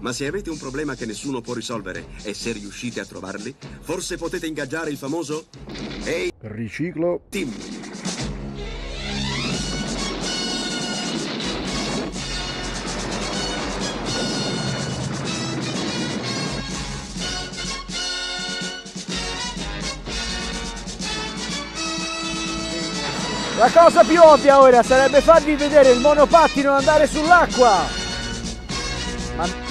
Ma se avete un problema che nessuno può risolvere e se riuscite a trovarli, forse potete ingaggiare il famoso Ehi Riciclo. Team. La cosa più ovvia ora sarebbe farvi vedere il monopattino andare sull'acqua. Ma...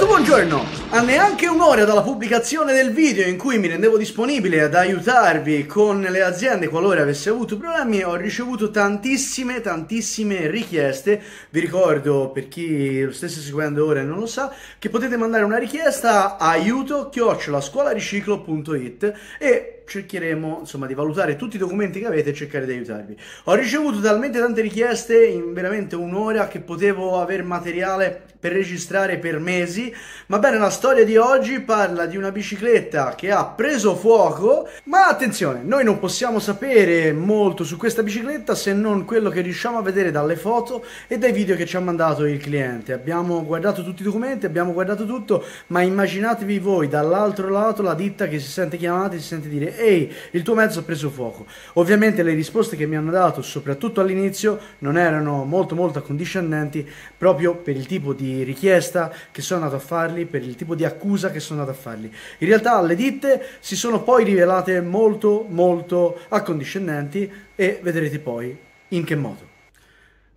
Molto buongiorno! A neanche un'ora dalla pubblicazione del video in cui mi rendevo disponibile ad aiutarvi con le aziende qualora avesse avuto problemi, ho ricevuto tantissime, tantissime richieste. Vi ricordo, per chi lo stesse seguendo ora e non lo sa, che potete mandare una richiesta a aiuto chiocciolascuolariciclo.it e cercheremo insomma di valutare tutti i documenti che avete e cercare di aiutarvi. Ho ricevuto talmente tante richieste in veramente un'ora che potevo avere materiale per registrare per mesi. Ma bene, la storia di oggi parla di una bicicletta che ha preso fuoco, ma attenzione, noi non possiamo sapere molto su questa bicicletta se non quello che riusciamo a vedere dalle foto e dai video che ci ha mandato il cliente. Abbiamo guardato tutti i documenti, abbiamo guardato tutto, ma immaginatevi voi dall'altro lato la ditta che si sente chiamata e si sente dire ehi, il tuo mezzo ha preso fuoco. Ovviamente le risposte che mi hanno dato, soprattutto all'inizio, non erano molto molto accondiscendenti proprio per il tipo di richiesta che sono andato a farli, per il tipo di accusa che sono andato a farli. In realtà le ditte si sono poi rivelate molto molto accondiscendenti e vedrete poi in che modo.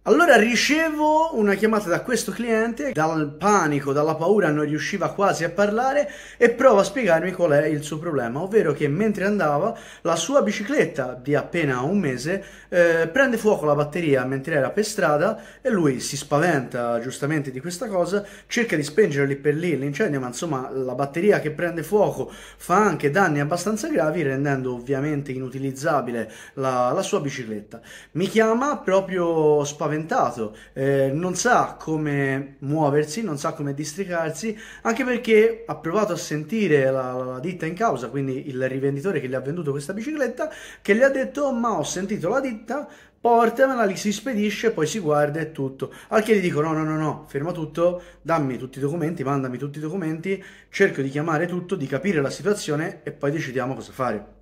Allora ricevo una chiamata da questo cliente, dal panico, dalla paura non riusciva quasi a parlare e prova a spiegarmi qual è il suo problema, ovvero che mentre andava la sua bicicletta di appena un mese eh, prende fuoco la batteria mentre era per strada e lui si spaventa giustamente di questa cosa, cerca di spengere lì per lì l'incendio, ma insomma la batteria che prende fuoco fa anche danni abbastanza gravi rendendo ovviamente inutilizzabile la, la sua bicicletta. Mi chiama proprio spaventato spaventato, eh, non sa come muoversi, non sa come districarsi, anche perché ha provato a sentire la, la, ditta in causa, quindi il rivenditore che gli ha venduto questa bicicletta, che gli ha detto ma ho sentito la ditta, portamela, li si spedisce, poi si guarda e tutto. Al che gli dico no, no, no, no, ferma tutto, dammi tutti i documenti, mandami tutti i documenti, cerco di chiamare tutto, di capire la situazione e poi decidiamo cosa fare.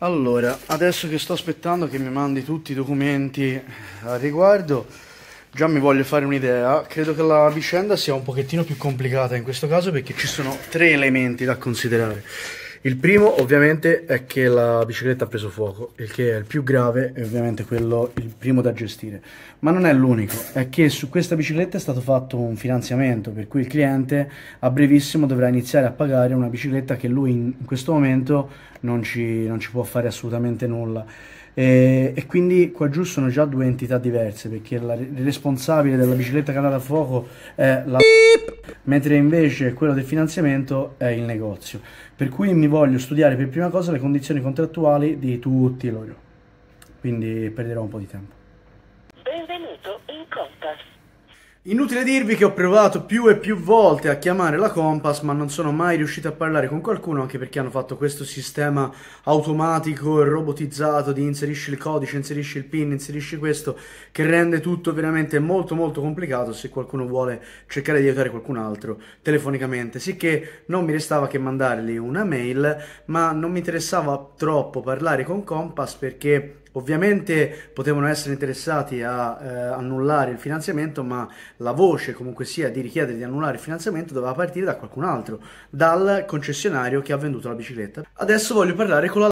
Allora, adesso che sto aspettando che mi mandi tutti i documenti al riguardo, già mi voglio fare un'idea. Credo che la vicenda sia un pochettino più complicata in questo caso perché ci sono tre elementi da considerare. Il primo ovviamente è che la bicicletta ha preso fuoco, il che è il più grave e ovviamente quello il primo da gestire. Ma non è l'unico, è che su questa bicicletta è stato fatto un finanziamento, per cui il cliente a brevissimo dovrà iniziare a pagare una bicicletta che lui in, questo momento non ci, non ci può fare assolutamente nulla. E, e, quindi qua giù sono già due entità diverse perché la, il responsabile della bicicletta andata a fuoco è la mentre invece quello del finanziamento è il negozio. Per cui mi voglio studiare per prima cosa le condizioni contrattuali di tutti loro. Quindi perderò un po' di tempo. Inutile dirvi che ho provato più e più volte a chiamare la Compass, ma non sono mai riuscito a parlare con qualcuno, anche perché hanno fatto questo sistema automatico e robotizzato di inserisci il codice, inserisci il PIN, inserisci questo, che rende tutto veramente molto molto complicato se qualcuno vuole cercare di aiutare qualcun altro telefonicamente. Sicché non mi restava che mandargli una mail, ma non mi interessava troppo parlare con Compass perché Ovviamente potevano essere interessati a eh, annullare il finanziamento, ma la voce comunque sia di richiedere di annullare il finanziamento doveva partire da qualcun altro, dal concessionario che ha venduto la bicicletta. Adesso voglio parlare con la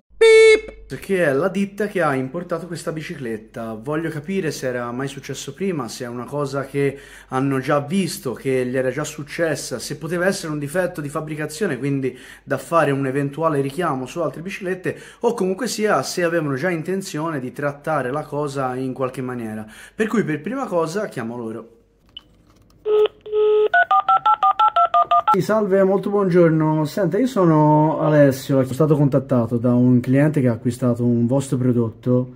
che è la ditta che ha importato questa bicicletta. Voglio capire se era mai successo prima, se è una cosa che hanno già visto, che gli era già successa, se poteva essere un difetto di fabbricazione, quindi da fare un eventuale richiamo su altre biciclette, o comunque sia se avevano già intenzione di trattare la cosa in qualche maniera. Per cui per prima cosa chiamo loro. Salve, molto buongiorno. Senta, io sono Alessio, sono stato contattato da un cliente che ha acquistato un vostro prodotto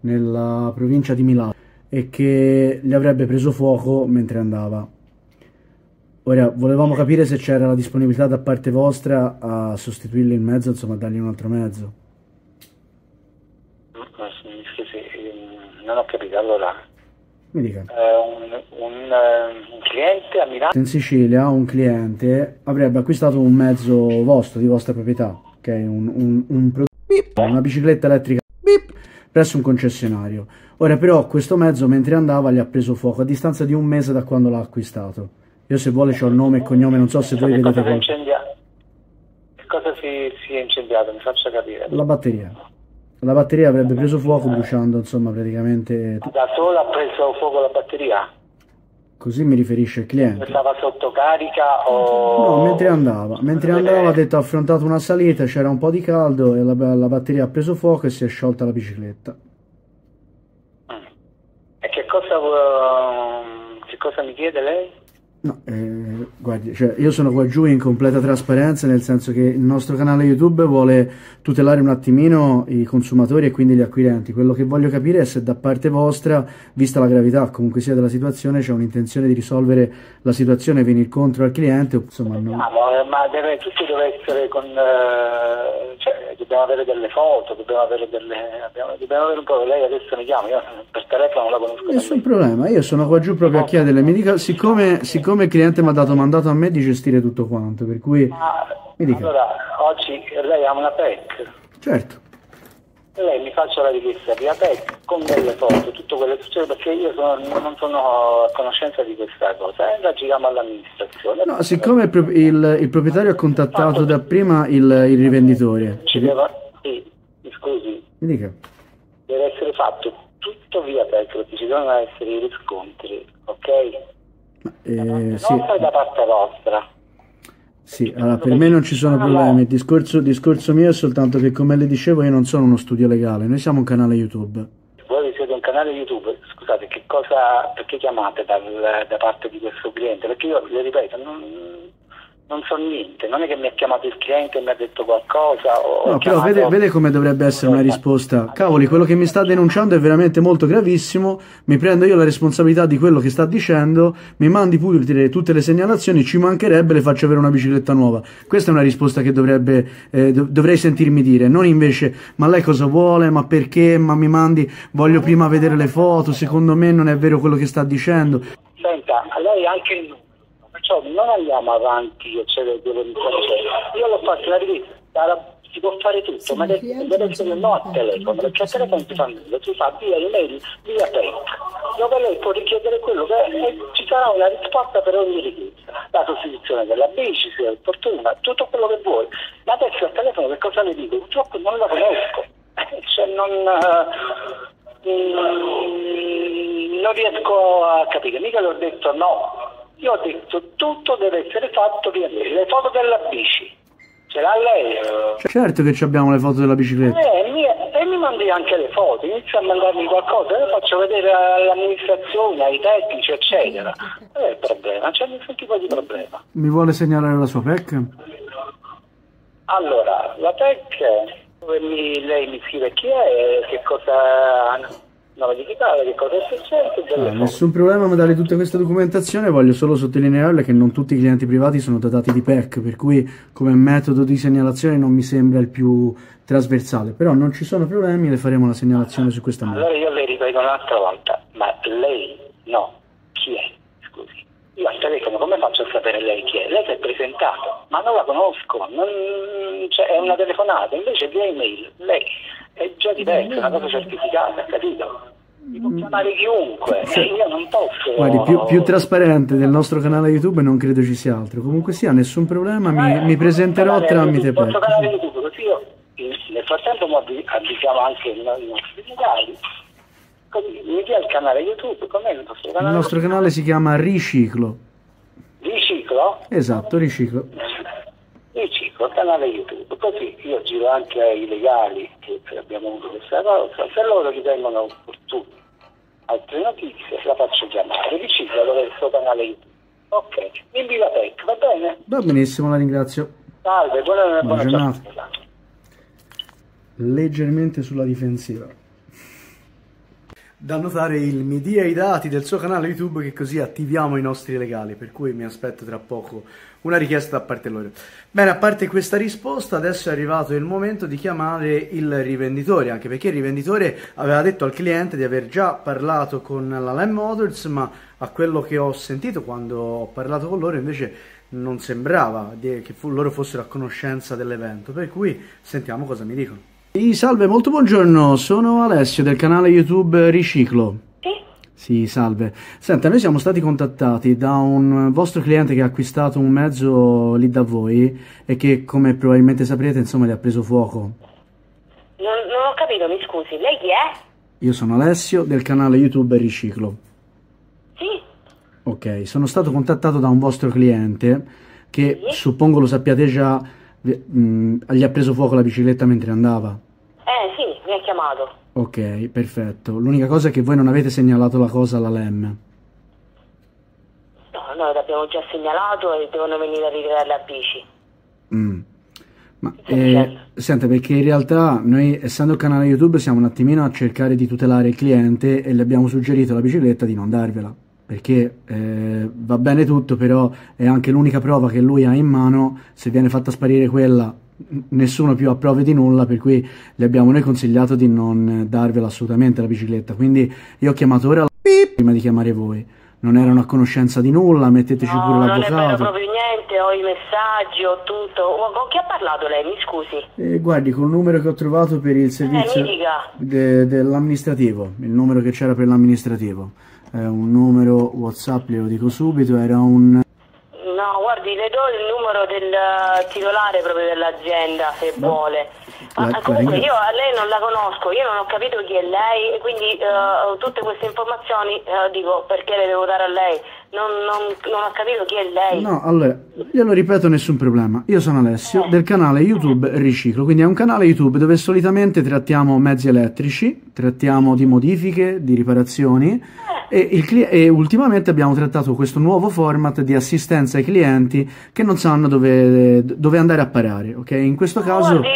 nella provincia di Milano e che gli avrebbe preso fuoco mentre andava. Ora, volevamo capire se c'era la disponibilità da parte vostra a sostituirlo in mezzo, insomma, a dargli un altro mezzo. Ehm, non ho capito. Allora, Mi dica. eh, un, un, eh, un cliente a Milano In Sicilia un cliente avrebbe acquistato un mezzo vostro, di vostra proprietà, ok? Un, un, un prodotto, una bicicletta elettrica beep, presso un concessionario. Ora però questo mezzo mentre andava gli ha preso fuoco a distanza di un mese da quando l'ha acquistato. Io se vuole ho il nome e cognome, non so se voi vedete qualcosa. incendiato? Che cosa si, si è incendiato? Mi faccia capire. La batteria. La batteria avrebbe preso fuoco bruciando insomma praticamente... Da sola ha preso fuoco la batteria? Così mi riferisce il cliente. Stava sotto carica o... No, mentre andava, mentre andava ha detto ha affrontato una salita, c'era un po' di caldo e la, la batteria ha preso fuoco e si è sciolta la bicicletta. Mm. E che cosa, che cosa mi chiede lei? No, eh, guardi, cioè, io sono qua giù in completa trasparenza, nel senso che il nostro canale YouTube vuole tutelare un attimino i consumatori e quindi gli acquirenti. Quello che voglio capire è se da parte vostra, vista la gravità comunque sia della situazione, c'è un'intenzione di risolvere la situazione, venire contro al cliente, insomma, no. Vediamo, eh, ma deve, tutto deve essere con... eh, cioè, dobbiamo avere delle foto, dobbiamo avere delle... Abbiamo, dobbiamo avere un po'... Lei adesso mi chiama, io per telefono non la conosco Nessun problema, io sono qua giù proprio a chiederle, mi dica, siccome, siccome il cliente mi ha dato mandato a me di gestire tutto quanto, per cui... Ma, Mi dica. allora, oggi lei ha una PEC, Certo, lei mi faccia la richiesta di una PEC con delle foto, tutto quello che succede, perché io sono- non sono a conoscenza di questa cosa, e la giriamo all'amministrazione. no, siccome il, pro- il- il proprietario ha contattato dapprima il, il rivenditore, Ci deve, sì, mi scusi, mi dica, deve essere fatto tutto via PEC, perché ci devono essere i riscontri, ok? Eh, sì, Non da parte vostra. sì, allora, per me non ci sono problemi, il discorso, discorso mio è soltanto che come le dicevo io non sono uno studio legale, noi siamo un canale YouTube. Voi siete un canale YouTube, scusate, che cosa, perché chiamate dal- da parte di questo cliente? Perché io, le ripeto, non, non so niente, non è che mi ha chiamato il cliente e mi ha detto qualcosa o... No, però vede, vede come dovrebbe essere una risposta. Cavoli, quello che mi sta denunciando è veramente molto gravissimo. Mi prendo io la responsabilità di quello che sta dicendo. Mi mandi pure tutte le segnalazioni. Ci mancherebbe, le faccio avere una bicicletta nuova. Questa è una risposta che dovrebbe, eh, dov- dovrei sentirmi dire. Non invece, ma lei cosa vuole? Ma perché? Ma mi mandi, voglio prima vedere le foto. Secondo me non è vero quello che sta dicendo. Senta, a lei anche il perciò non andiamo avanti, mi sta Io l'ho fatto la richiesta, si può fare tutto, ma essere no a telefono, perché a telefono si fa nulla, si fa via email, via PEC, dove lei può richiedere quello che e ci sarà una risposta per ogni richiesta, la sostituzione della bici, se è opportuna, tutto quello che vuoi. Ma adesso al telefono che cosa le dico? Purtroppo non la conosco, cioè non... eh, Mm, non riesco a capire, mica le ho detto no. Io ho detto tutto deve essere fatto via mail. Le foto della bici. Ce l'ha lei? eh? Certo che ci abbiamo le foto della bicicletta. Eh, mi- e mi mandi anche le foto, inizia a mandarmi qualcosa, io faccio vedere all'amministrazione, ai tecnici, eccetera. Qual è il problema? C'è nessun tipo di problema. Mi vuole segnalare la sua PEC? Allora, la PEC, dove mi- lei mi scrive chi è, che cosa nome digitale, che cosa è successo, Ah, nessun problema a dare tutta questa documentazione, voglio solo sottolinearle che non tutti i clienti privati sono dotati di PEC, per cui come metodo di segnalazione non mi sembra il più trasversale, però non ci sono problemi, le faremo la segnalazione su questa mail. Allora io le ripeto un'altra volta, ma lei no, chi è? Io al telefono come faccio a sapere lei chi è? Lei si è presentato, ma non la conosco, non- cioè, è una telefonata, invece via email, lei è già diversa, è una cosa certificata, capito? Mi può chiamare chiunque, e io non posso... Guardi, più, più trasparente del nostro canale YouTube non credo ci sia altro. Comunque sia, nessun problema, mi, mi presenterò Canale tramite YouTube, vostro canale. YouTube, così io nel frattempo mo avvi- avvisiamo anche i no- i nostri legali. Mi dia il canale YouTube, com'è il nostro Il canale? nostro canale si chiama Riciclo. Riciclo? Esatto, Riciclo. Riciclo, canale YouTube, così io giro anche ai legali che abbiamo avuto questa cosa, se loro ritengono opportuno altre notizie la faccio chiamare, riciclo dove è il suo canale YouTube. Ok, mi invia la PEC, va bene? Va benissimo, la ringrazio. Salve, buona, buona giornata. giornata. Leggermente sulla difensiva. Da notare il mi dia i dati del suo canale YouTube che così attiviamo i nostri legali, per cui mi aspetto tra poco una richiesta da parte loro. Bene, a parte questa risposta, adesso è arrivato il momento di chiamare il rivenditore, anche perché il rivenditore aveva detto al cliente di aver già parlato con la Land Motors, ma a quello che ho sentito quando ho parlato con loro invece non sembrava che loro fossero a conoscenza dell'evento, per cui sentiamo cosa mi dicono. Salve, molto buongiorno, sono Alessio del canale YouTube Riciclo. Sì? Sì, salve. Senta, noi siamo stati contattati da un vostro cliente che ha acquistato un mezzo lì da voi e che, come probabilmente saprete, insomma, gli ha preso fuoco. Non, non ho capito, mi scusi, lei chi è? Io sono Alessio del canale YouTube Riciclo. Sì? Ok, sono stato contattato da un vostro cliente che Sì? suppongo lo sappiate già, mm, gli ha preso fuoco la bicicletta mentre andava. Eh sì, mi ha chiamato. Ok, perfetto. L'unica cosa è che voi non avete segnalato la cosa alla LEM. No, noi l'abbiamo già segnalato e devono venire a ritirare la bici. Mm. Ma, eh, senta, perché in realtà noi, essendo il canale YouTube, siamo un attimino a cercare di tutelare il cliente e le abbiamo suggerito alla bicicletta di non darvela. Perché eh, va bene tutto, però è anche l'unica prova che lui ha in mano. Se viene fatta sparire quella, nessuno più ha prove di nulla. Per cui le abbiamo noi consigliato di non darvela assolutamente la bicicletta. Quindi io ho chiamato ora la prima di chiamare voi. Non erano a conoscenza di nulla, metteteci No, pure non è l'avvocato. proprio niente, ho i messaggi, ho tutto. Oh, Con chi ha parlato lei, mi scusi? Eh, guardi, col numero che ho trovato per il servizio mi dica. de- dell'amministrativo, il numero che c'era per l'amministrativo, è un numero WhatsApp, glielo dico subito, era un... No, guardi, le do il numero del eh, titolare proprio dell'azienda, se vuole. Ma La- la comunque io a lei non la conosco, io non ho capito chi è lei e quindi eh, tutte queste informazioni, eh, dico, perché le devo dare a lei? Non, non- non ho capito chi è lei. No, allora, glielo ripeto, nessun problema. Io sono Alessio Eh. del canale YouTube Riciclo, quindi è un canale YouTube dove solitamente trattiamo mezzi elettrici, trattiamo di modifiche, di riparazioni e, il cli- e ultimamente abbiamo trattato questo nuovo format di assistenza ai clienti che non sanno dove, dove andare a parare, ok? In questo caso... Guardi,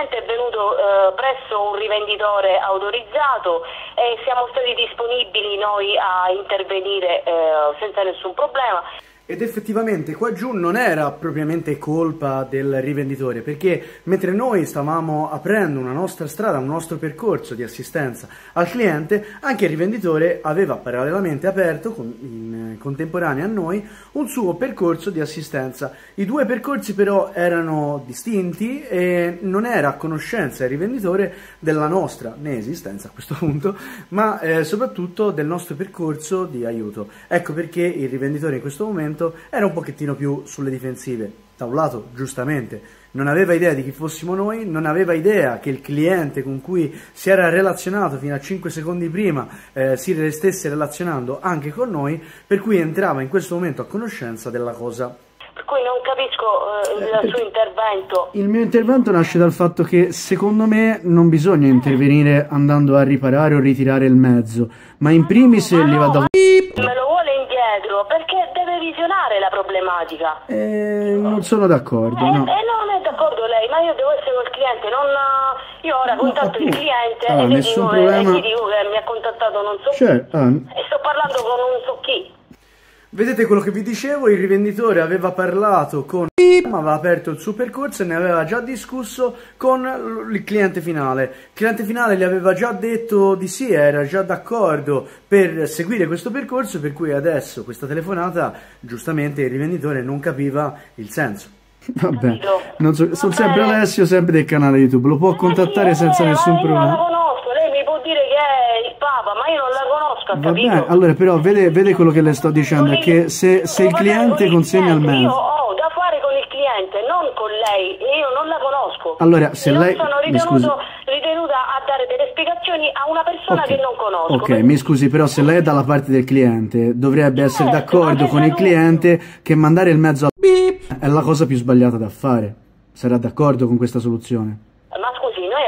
cliente è venuto eh, presso un rivenditore autorizzato e siamo stati disponibili noi a intervenire eh, senza nessun problema. Ed effettivamente qua giù non era propriamente colpa del rivenditore, perché mentre noi stavamo aprendo una nostra strada, un nostro percorso di assistenza al cliente, anche il rivenditore aveva parallelamente aperto, in contemporanea a noi, un suo percorso di assistenza. I due percorsi però erano distinti e non era a conoscenza il rivenditore della nostra né esistenza a questo punto, ma eh, soprattutto del nostro percorso di aiuto. Ecco perché il rivenditore in questo momento era un pochettino più sulle difensive. Da un lato, giustamente, non aveva idea di chi fossimo noi, non aveva idea che il cliente con cui si era relazionato fino a 5 secondi prima eh, si stesse relazionando anche con noi, per cui entrava in questo momento a conoscenza della cosa. Per cui non capisco eh, il perché- suo intervento. Il mio intervento nasce dal fatto che secondo me non bisogna intervenire andando a riparare o ritirare il mezzo, ma in primis gli va no, da... problematica. Eh, non sono d'accordo, Eh, no. eh, non è d'accordo lei, ma io devo essere col cliente, non, io ora contatto il appunto. cliente Ah, e, nessun dico, problema. e gli dico che mi ha contattato non so chi Cioè, ah, e sto parlando con non so chi. Vedete quello che vi dicevo? Il rivenditore aveva parlato con ma aveva aperto il suo percorso e ne aveva già discusso con il cliente finale. Il cliente finale gli aveva già detto di sì, era già d'accordo per seguire questo percorso, per cui adesso questa telefonata, giustamente il rivenditore non capiva il senso. Vabbè, non so, sono sempre. Alessio, sempre del canale YouTube, lo può contattare senza eh, nessun ma Io non la problema. conosco, lei mi può dire che è il Papa, ma io non la conosco, ha Va capito? bene, allora però vede, vede quello che le sto dicendo, è che se, se il cliente con consegna il mezzo... Io ho da fare con il cliente, non con lei, io non la conosco. Allora, se non lei- sono ritenuto, ritenuta a dare delle spiegazioni a una persona Ok. che non conosco. Ok, mi scusi, però se lei è dalla parte del cliente, dovrebbe essere Certo, d'accordo con il cliente che mandare il mezzo a è la cosa più sbagliata da fare. Sarà d'accordo con questa soluzione?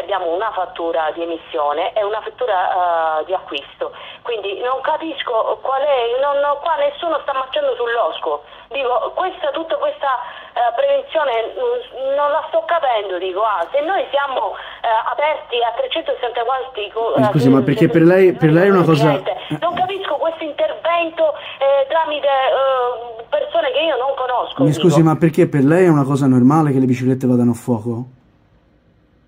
Abbiamo una fattura di emissione e una fattura eh, di acquisto, quindi non capisco qual è, non, qua nessuno sta marciando sull'osco. Dico, questa, tutta questa eh, prevenzione mm, non la sto capendo, dico, ah, se noi siamo eh, aperti a 360 quanti... Scusi, ma perché per lei, per lei è una cosa... Non capisco questo intervento eh, tramite persone che io non conosco. Mi scusi, ma perché per lei è una cosa normale che le biciclette vadano a fuoco?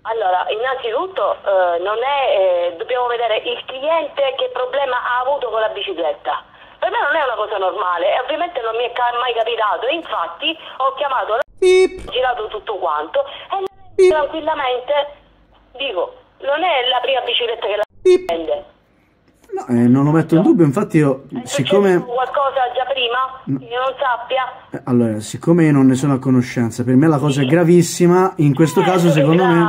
Allora, innanzitutto eh, non è, eh, dobbiamo vedere il cliente che problema ha avuto con la bicicletta. Per me non è una cosa normale e ovviamente non mi è mai capitato. Infatti ho chiamato la ho girato tutto quanto e tranquillamente dico, non è la prima bicicletta che la prende. No, eh, non lo metto in dubbio, infatti io, È siccome... qualcosa già prima che io non sappia? Eh, Allora, siccome io non ne sono a conoscenza, per me la cosa è gravissima, in questo caso Certo è secondo me...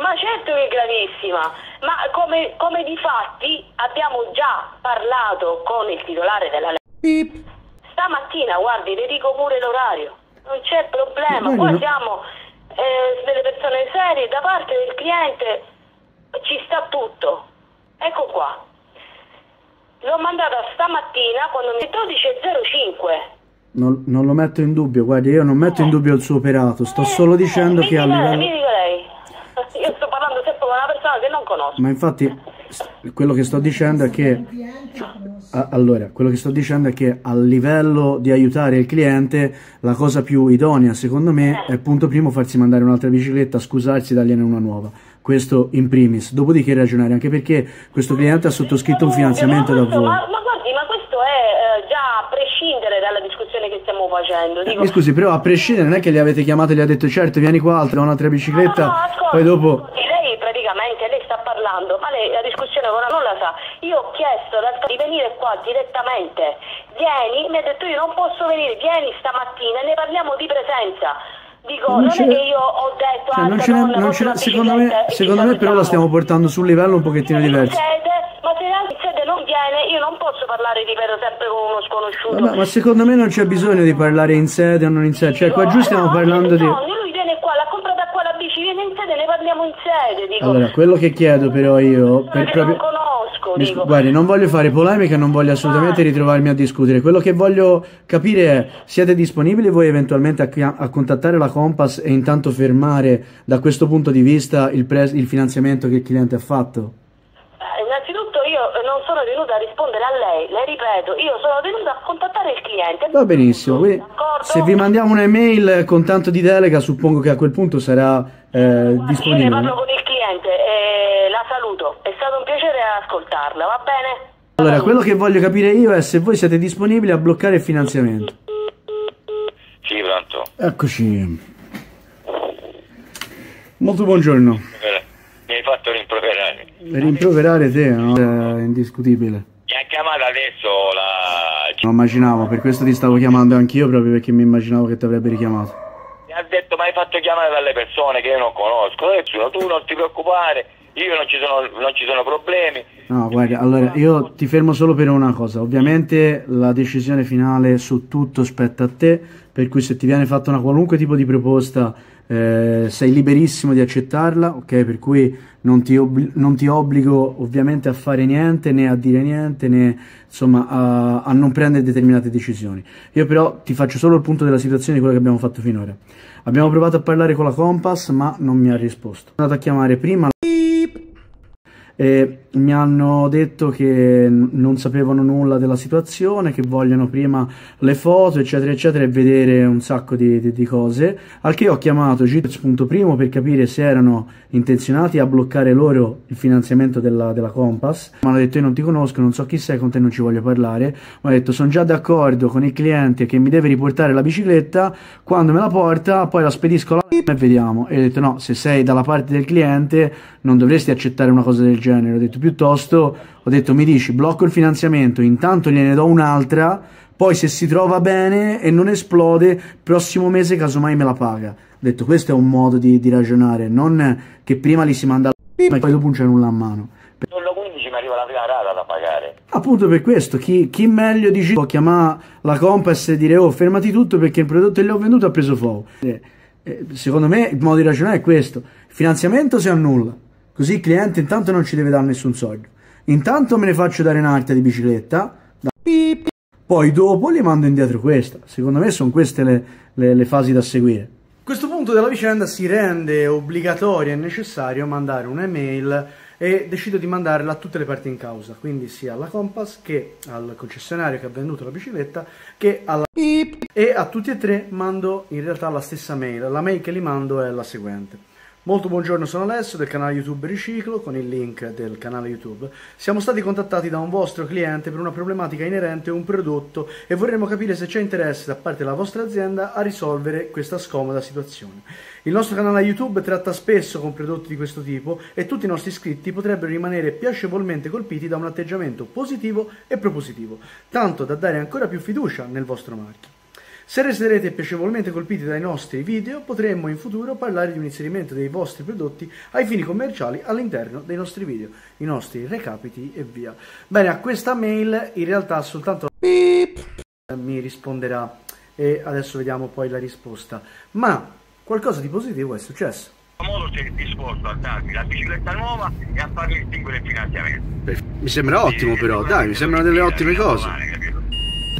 Ma certo che è gravissima, ma come, come di fatti abbiamo già parlato con il titolare della legge. Stamattina, guardi, le dico pure l'orario, non c'è problema, qua guardi, no- siamo eh, delle persone serie, da parte del cliente ci sta tutto. Ecco qua. L'ho mandata stamattina quando mi 12.05. Non, non lo metto in dubbio, guardi, io non metto in dubbio il suo operato, sto solo dicendo mi che a livello... Mi dica lei. Io sto parlando sempre con una persona che non conosco. Ma infatti quello che sto dicendo è che a- allora, quello che sto dicendo è che a livello di aiutare il cliente la cosa più idonea secondo me è punto primo farsi mandare un'altra bicicletta, scusarsi e dargliene una nuova. Questo in primis, dopodiché ragionare anche perché questo cliente ha sottoscritto un finanziamento da voi. Ma, ma guardi, ma questo è eh, già a prescindere dalla discussione che stiamo facendo. Dico, Mi scusi, però a prescindere non è che li avete chiamato e gli ha detto certo vieni qua, altra un'altra bicicletta, No, no, ascolti, poi dopo... ascolti, lei praticamente lei sta parlando, ma lei la discussione ora non la sa. Io ho chiesto di venire qua direttamente. Vieni, mi ha detto io non posso venire, vieni stamattina e ne parliamo di presenza. Dico, Non non, che io ho detto Cioè, non donna non una secondo me, secondo me però la stiamo portando su un livello un pochettino In diverso. sede, ma se in sede non viene, io non posso parlare, ripeto, sempre con uno sconosciuto. Vabbè, ma secondo me non c'è bisogno di parlare in sede o non in sede, cioè qua giù stiamo parlando di... no, lui viene qua, l'ha comprata viene in sede, ne parliamo in sede, dico. Allora, quello che chiedo però io, per proprio... non conosco, Mi dico. Guardi, non voglio fare polemica, non voglio assolutamente ritrovarmi a discutere. Quello che voglio capire è, siete disponibili voi eventualmente a, a contattare la Compass e intanto fermare da questo punto di vista il, il finanziamento che il cliente ha fatto? Eh, Innanzitutto io non sono venuta a rispondere a lei, le ripeto, io sono venuta a contattare il cliente. Va benissimo, quindi D'accordo? se vi mandiamo un'email con tanto di delega suppongo che a quel punto sarà eh, Io ne disponibile. parlo con il cliente e la saluto, è stato un piacere ascoltarla, va bene? Allora, quello che voglio capire io è se voi siete disponibili a bloccare il finanziamento. Sì, pronto. Eccoci. Molto buongiorno. Eh, Mi hai fatto rimproverare. Rimproverare te no? è indiscutibile. Mi ha chiamato adesso la... Non immaginavo, per questo ti stavo chiamando anch'io proprio perché mi immaginavo che ti avrebbe richiamato. Mi ha detto ma hai fatto chiamare dalle persone che io non conosco. Detto, tu non ti preoccupare, io non ci sono, non ci sono problemi. No, guarda, allora io ti fermo solo per una cosa. Ovviamente la decisione finale su tutto spetta a te, per cui se ti viene fatta una qualunque tipo di proposta eh, sei liberissimo di accettarla, ok? Per cui non ti, non ti obbligo ovviamente a fare niente, né a dire niente, né insomma a, a non prendere determinate decisioni. Io però ti faccio solo il punto della situazione di quello che abbiamo fatto finora. Abbiamo provato a parlare con la Compass, ma non mi ha risposto. Sono andato a chiamare prima e mi hanno detto che non sapevano nulla della situazione, che vogliono prima le foto, eccetera, eccetera, e vedere un sacco di, di- di cose. Al che ho chiamato Gitz.primo per capire se erano intenzionati a bloccare loro il finanziamento della, della Compass. Mi hanno detto: Io non ti conosco, non so chi sei, con te non ci voglio parlare. Mi hanno detto: Sono già d'accordo con il cliente che mi deve riportare la bicicletta. Quando me la porta, poi la spedisco alla e vediamo. E ho detto: No, se sei dalla parte del cliente, non dovresti accettare una cosa del genere. Ho detto piuttosto, ho detto mi dici blocco il finanziamento, intanto gliene do un'altra, poi se si trova bene e non esplode, prossimo mese casomai me la paga. Ho detto questo è un modo di, di ragionare, non che prima li si manda la e poi dopo non c'è nulla a mano. Giorno 15 mi arriva la prima rata da pagare. Appunto per questo, chi, chi meglio di può chiamare la Compass e dire oh fermati tutto perché il prodotto che gli ho venduto ha preso fuoco. Eh, eh, secondo me il modo di ragionare è questo, il finanziamento si annulla, così il cliente intanto non ci deve dare nessun soldo. Intanto me ne faccio dare un'altra di bicicletta, da- poi dopo gli mando indietro questa. Secondo me sono queste le, le, le fasi da seguire. A questo punto della vicenda si rende obbligatorio e necessario mandare un'email e decido di mandarla a tutte le parti in causa, quindi sia alla Compass che al concessionario che ha venduto la bicicletta che alla e a tutti e tre mando in realtà la stessa mail. La mail che li mando è la seguente. Molto buongiorno, sono Alessio del canale YouTube Riciclo con il link del canale YouTube. Siamo stati contattati da un vostro cliente per una problematica inerente a un prodotto e vorremmo capire se c'è interesse da parte della vostra azienda a risolvere questa scomoda situazione. Il nostro canale YouTube tratta spesso con prodotti di questo tipo e tutti i nostri iscritti potrebbero rimanere piacevolmente colpiti da un atteggiamento positivo e propositivo, tanto da dare ancora più fiducia nel vostro marchio. Se resterete piacevolmente colpiti dai nostri video, potremmo in futuro parlare di un inserimento dei vostri prodotti ai fini commerciali all'interno dei nostri video, i nostri recapiti e via. Bene, a questa mail in realtà soltanto mi risponderà e adesso vediamo poi la risposta. Ma qualcosa di positivo è successo. modo sei disposto a darmi la bicicletta nuova e a farmi estinguere il finanziamento. Mi sembra ottimo però, dai, mi sembrano delle ottime cose.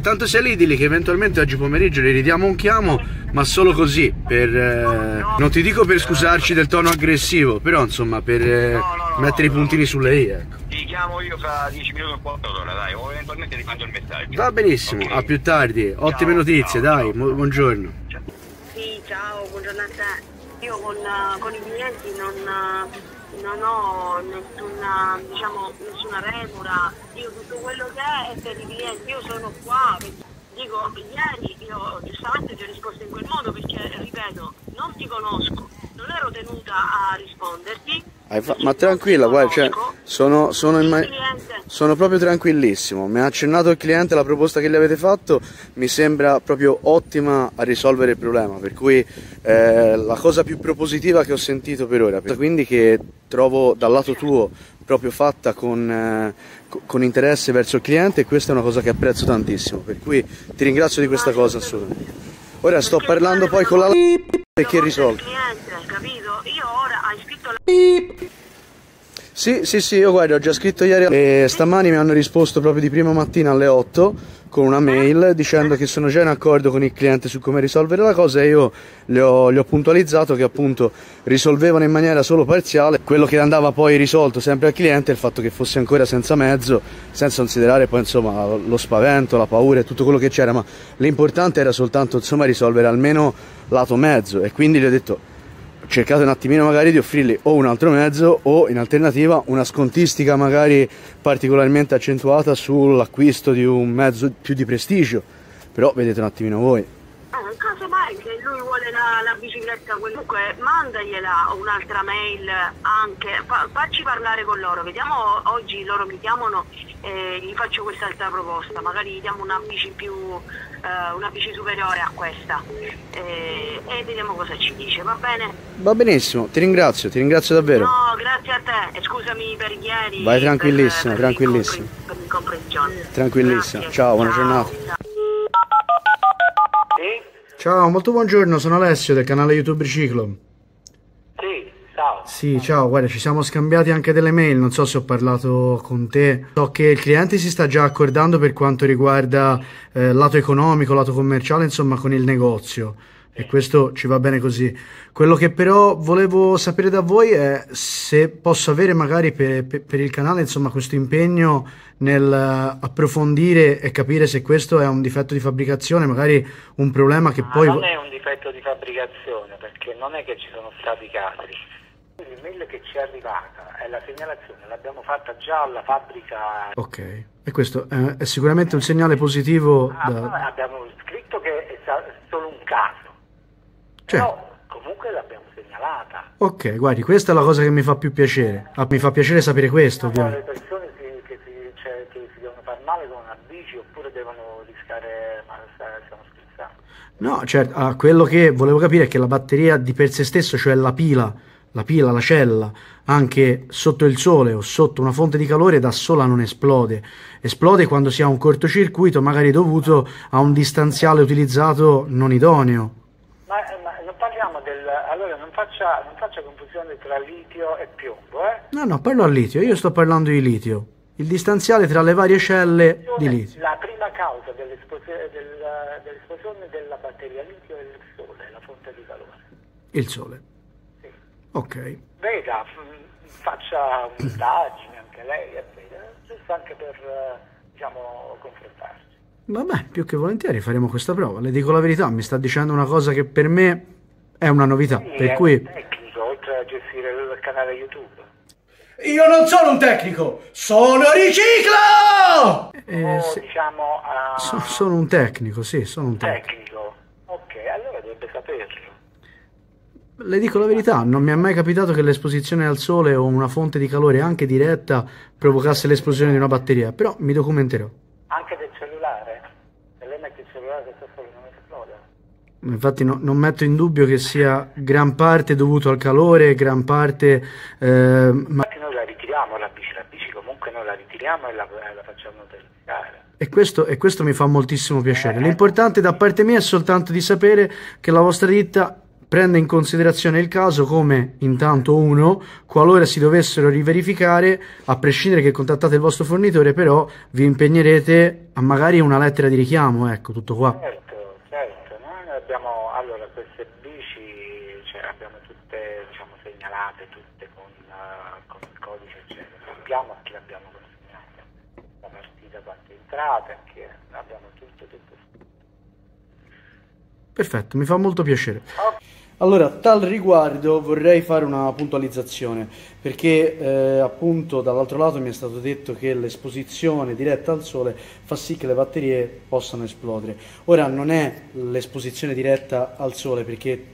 Tanto sei lì, dilli che eventualmente oggi pomeriggio le ridiamo un chiamo, ma solo così, per... eh, non ti dico per scusarci del tono aggressivo, però insomma per eh, mettere i puntini sulle i, ecco. Ti chiamo io fra 10 minuti o un quarto d'ora, dai, o eventualmente ti mando il messaggio. Va benissimo, a più tardi, ottime Ciao, notizie, ciao, dai, ciao. buongiorno. Sì, ciao, buongiorno a te. Io con, eh, con i clienti non, eh, non ho nessuna, diciamo, nessuna remora. Io tutto quello che è è per i clienti. Io sono qua. Dico, ieri io giustamente ti ho risposto in quel modo perché, ripeto, non ti conosco, non ero tenuta a risponderti. Fa- ma tranquilla, guarda, cioè, sono, sono, ma- sono proprio tranquillissimo. Mi ha accennato il cliente la proposta che gli avete fatto, mi sembra proprio ottima a risolvere il problema. Per cui eh, la cosa più propositiva che ho sentito per ora. Quindi che trovo dal lato tuo proprio fatta con, eh, co- con interesse verso il cliente e questa è una cosa che apprezzo tantissimo. Per cui ti ringrazio di questa cosa assolutamente. Ora sto parlando poi con la e che risolve. Il cliente, capito? Io ora hai scritto la... Sì, sì, sì, io guarda, ho già scritto ieri e stamani mi hanno risposto proprio di prima mattina alle 8 con una mail dicendo che sono già in accordo con il cliente su come risolvere la cosa e io le ho, le ho puntualizzato che appunto risolvevano in maniera solo parziale quello che andava poi risolto sempre al cliente è il fatto che fosse ancora senza mezzo, senza considerare poi insomma lo spavento, la paura e tutto quello che c'era, ma l'importante era soltanto insomma risolvere almeno lato mezzo e quindi gli ho detto cercate un attimino magari di offrirgli o un altro mezzo o in alternativa una scontistica magari particolarmente accentuata sull'acquisto di un mezzo più di prestigio. Però vedete un attimino voi Eh, casomai se lui vuole la, la bicicletta, comunque mandagliela un'altra mail anche, fa- facci parlare con loro, vediamo oggi loro mi chiamano e gli faccio quest'altra proposta, magari gli diamo una bici più, eh, una bici superiore a questa e, e vediamo cosa ci dice, va bene? va benissimo ti ringrazio ti ringrazio davvero No, grazie a te e scusami per ieri. Vai tranquillissima, per- per tranquillissima. l'incompre- Per. Tranquillissima. Grazie. Ciao, buona giornata. ciao. Ciao molto buongiorno sono Alessio del canale YouTube Riciclo Sì, ciao. Sì, ciao, guarda, ci siamo scambiati anche delle mail, non so se ho parlato con te. So che il cliente si sta già accordando per quanto riguarda eh, lato economico, lato commerciale, insomma, con il negozio. E questo ci va bene così. Quello che però volevo sapere da voi è se posso avere magari per, per- per il canale, insomma, questo impegno nel eh, approfondire e capire se questo è un difetto di fabbricazione, magari un problema che Ma poi... non è un difetto di fabbricazione, perché non è che ci sono stati casi. L'email che ci è arrivata è la segnalazione, l'abbiamo fatta già alla fabbrica. Ok, e questo eh, è sicuramente un segnale positivo Ah, da... abbiamo scritto che è solo un caso, Cioè, però comunque l'abbiamo segnalata. ok, guardi, questa è la cosa che mi fa più piacere. Ah, mi fa piacere sapere questo, Sono le persone si- che, si, cioè, che si devono far male con una bici oppure devono rischiare, ma stiamo scherzando. No, certo, ah, quello che volevo capire è che la batteria di per sé stesso, cioè la pila, la pila, la cella, anche sotto il sole o sotto una fonte di calore da sola non esplode. Esplode quando si ha un cortocircuito magari dovuto a un distanziale utilizzato non idoneo. Parliamo del... Allora non faccia, non faccia confusione tra litio e piombo, eh? No, no, parlo al litio, io sto parlando di litio. il distanziale tra le varie celle di litio. La prima causa dell'esplosione, del- dell'esplosione della batteria litio è il sole, la fonte di calore. Il sole. Sì. Ok. Veda, f- faccia un'indagine anche lei, e veda, giusto anche per, eh, diciamo, confrontarci. Vabbè, più che volentieri faremo questa prova. Le dico la verità, mi sta dicendo una cosa che per me è una novità. Sì, Per è cui un tecnico, oltre a gestire il canale YouTube. Io non sono un tecnico, sono riciclo! Eh, o sì, diciamo a so- sono un tecnico, sì, sono un tecnico. tecnico. Ok, allora dovrebbe saperlo. Le dico la verità, non mi è mai capitato che l'esposizione al sole o una fonte di calore anche diretta provocasse l'esplosione di una batteria, però mi documenterò. Anche del cellulare. Se lei mette il cellulare senza sole non esplode. Infatti no- non metto in dubbio che sia gran parte dovuto al calore, gran parte... eh, ma- Infatti noi la ritiriamo la bici, la bici comunque noi la ritiriamo e la, la facciamo utilizzare. e, questo, e questo mi fa moltissimo piacere. L'importante da parte mia è soltanto di sapere che la vostra ditta prende in considerazione il caso come intanto uno, qualora si dovessero riverificare, a prescindere che contattate il vostro fornitore, però vi impegnerete a magari una lettera di richiamo, ecco, tutto qua. Certo, certo, noi abbiamo, allora queste bici cioè, abbiamo tutte diciamo, segnalate, tutte con, eh, con il codice eccetera. Sappiamo a chi le abbiamo consegnate, la partita quanto è entrata, a chi è- abbiamo tutto, tutto. Perfetto, mi fa molto piacere. Allora, a tal riguardo vorrei fare una puntualizzazione, perché eh, appunto dall'altro lato mi è stato detto che l'esposizione diretta al sole fa sì che le batterie possano esplodere. Ora non è l'esposizione diretta al sole, perché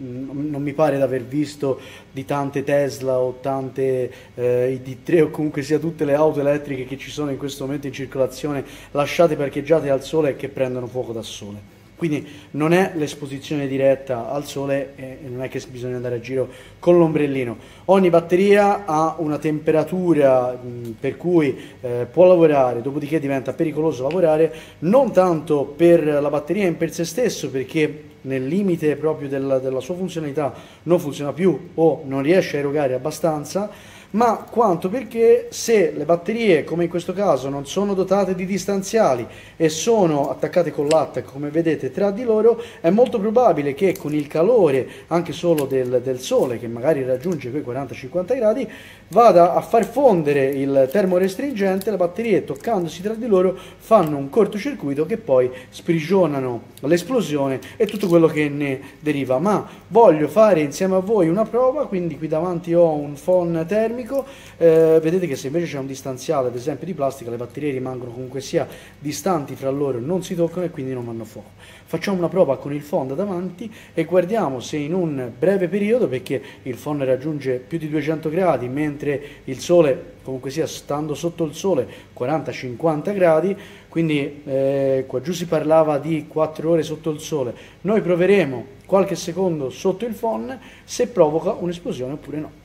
non mi pare di aver visto di tante Tesla o tante eh, ID3 o comunque sia tutte le auto elettriche che ci sono in questo momento in circolazione lasciate parcheggiate al sole e che prendono fuoco da sole. Quindi non è l'esposizione diretta al sole e non è che bisogna andare a giro con l'ombrellino. Ogni batteria ha una temperatura per cui eh, può lavorare, dopodiché diventa pericoloso lavorare, non tanto per la batteria in per sé stesso, perché nel limite proprio della, della sua funzionalità non funziona più o non riesce a erogare abbastanza, ma quanto perché se le batterie, come in questo caso, non sono dotate di distanziali e sono attaccate con l'attack, come vedete, tra di loro, è molto probabile che con il calore, anche solo del, del sole, che magari raggiunge quei 40-50 gradi, vada a far fondere il termorestringente, le batterie toccandosi tra di loro fanno un cortocircuito che poi sprigionano l'esplosione e tutto quello che ne deriva. Ma voglio fare insieme a voi una prova, quindi qui davanti ho un phon termico, eh, vedete che se invece c'è un distanziale, ad esempio di plastica, le batterie rimangono comunque sia distanti fra loro, non si toccano e quindi non vanno fuoco. Facciamo una prova con il phon da davanti e guardiamo se in un breve periodo, perché il phon raggiunge più di 200 gradi, mentre il sole, comunque sia stando sotto il sole, 40-50 gradi, quindi eh, qua giù si parlava di 4 ore sotto il sole. Noi proveremo qualche secondo sotto il phon se provoca un'esplosione oppure no.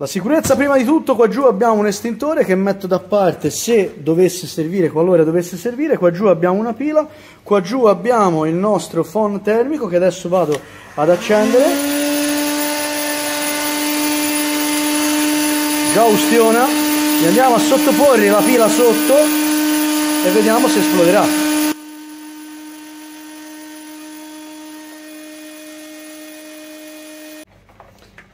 La sicurezza prima di tutto, qua giù abbiamo un estintore che metto da parte se dovesse servire, qualora dovesse servire, qua giù abbiamo una pila, qua giù abbiamo il nostro phon termico che adesso vado ad accendere. Già ustiona, gli andiamo a sottoporre la pila sotto e vediamo se esploderà.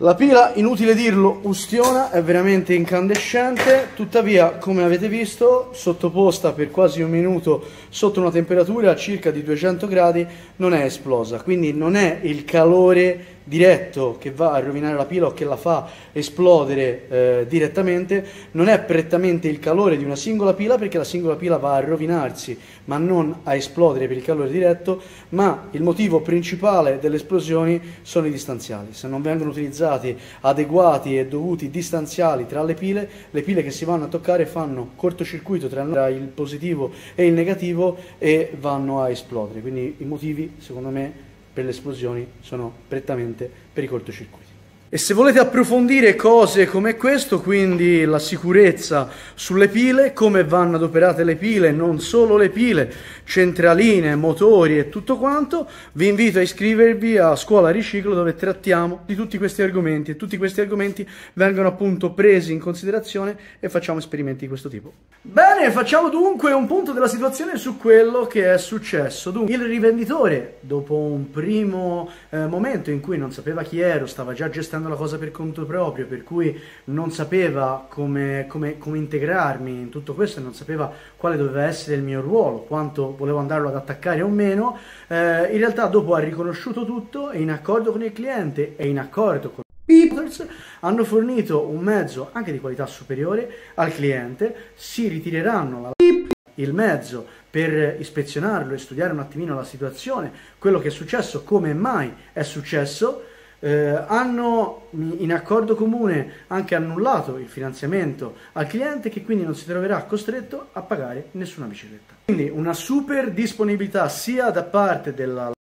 La pila, inutile dirlo, ustiona, è veramente incandescente, tuttavia, come avete visto, sottoposta per quasi un minuto sotto una temperatura circa di 200 gradi, non è esplosa. Quindi non è il calore diretto che va a rovinare la pila o che la fa esplodere eh, direttamente, non è prettamente il calore di una singola pila perché la singola pila va a rovinarsi ma non a esplodere per il calore diretto, ma il motivo principale delle esplosioni sono i distanziali. Se non vengono utilizzati adeguati e dovuti distanziali tra le pile, le pile che si vanno a toccare fanno cortocircuito tra il positivo e il negativo e vanno a esplodere. Quindi i motivi, secondo me, per le esplosioni sono prettamente per i cortocircuiti. E se volete approfondire cose come questo, quindi la sicurezza sulle pile, come vanno adoperate le pile, non solo le pile, centraline, motori e tutto quanto, vi invito a iscrivervi a Scuola Riciclo dove trattiamo di tutti questi argomenti e tutti questi argomenti vengono appunto presi in considerazione e facciamo esperimenti di questo tipo. Bene, facciamo dunque un punto della situazione su quello che è successo. Dunque, il rivenditore, dopo un primo eh, momento in cui non sapeva chi ero, stava già gestendo la cosa per conto proprio, per cui non sapeva come, come, come integrarmi in tutto questo e non sapeva quale doveva essere il mio ruolo, quanto volevo andarlo ad attaccare o meno, eh, in realtà dopo ha riconosciuto tutto e in accordo con il cliente e in accordo con Peoples hanno fornito un mezzo anche di qualità superiore al cliente, si ritireranno la il mezzo per ispezionarlo e studiare un attimino la situazione, quello che è successo, come mai è successo, eh, hanno in accordo comune anche annullato il finanziamento al cliente che quindi non si troverà costretto a pagare nessuna bicicletta. Quindi una super disponibilità sia da parte della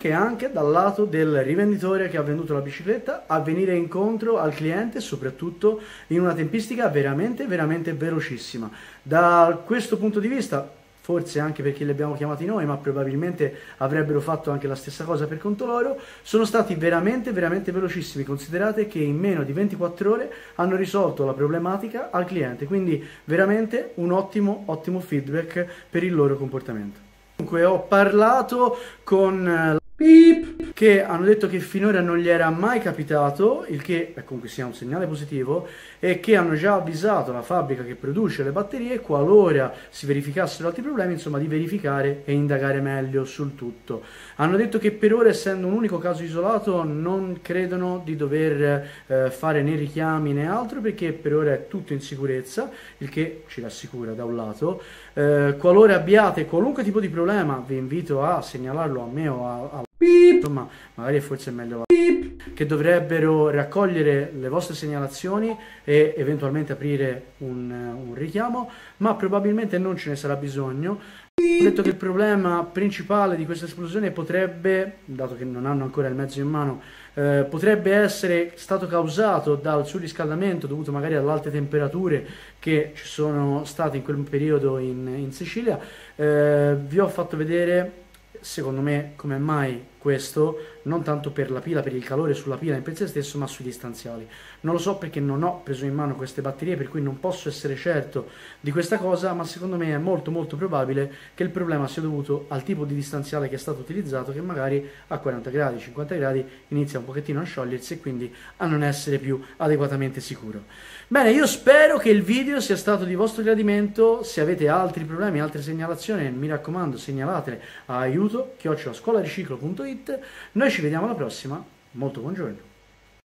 che anche dal lato del rivenditore che ha venduto la bicicletta a venire incontro al cliente soprattutto in una tempistica veramente veramente velocissima. Da questo punto di vista forse anche perché li abbiamo chiamati noi, ma probabilmente avrebbero fatto anche la stessa cosa per conto loro, sono stati veramente, veramente velocissimi. Considerate che in meno di 24 ore hanno risolto la problematica al cliente, quindi veramente un ottimo, ottimo feedback per il loro comportamento. Comunque ho parlato con la Beep, che hanno detto che finora non gli era mai capitato, il che è comunque sia un segnale positivo, e che hanno già avvisato la fabbrica che produce le batterie, qualora si verificassero altri problemi, insomma di verificare e indagare meglio sul tutto. Hanno detto che per ora, essendo un unico caso isolato, non credono di dover eh, fare né richiami né altro, perché per ora è tutto in sicurezza, il che ci rassicura da un lato. Eh, qualora abbiate qualunque tipo di problema, vi invito a segnalarlo a me o a, a insomma magari forse è meglio che dovrebbero raccogliere le vostre segnalazioni e eventualmente aprire un, un richiamo ma probabilmente non ce ne sarà bisogno ho detto che il problema principale di questa esplosione potrebbe, dato che non hanno ancora il mezzo in mano, eh, potrebbe essere stato causato dal surriscaldamento dovuto magari alle alte temperature che ci sono state in quel periodo in, in Sicilia. Eh, vi ho fatto vedere secondo me come mai questo non tanto per la pila, per il calore sulla pila in sé stesso, ma sui distanziali. Non lo so perché non ho preso in mano queste batterie, per cui non posso essere certo di questa cosa, ma secondo me è molto molto probabile che il problema sia dovuto al tipo di distanziale che è stato utilizzato, che magari a 40 gradi, 50 gradi inizia un pochettino a sciogliersi e quindi a non essere più adeguatamente sicuro. Bene, io spero che il video sia stato di vostro gradimento, se avete altri problemi, altre segnalazioni, mi raccomando segnalatele a aiuto, chiocciolascolariciclo.it, noi ci vediamo alla prossima, molto buongiorno.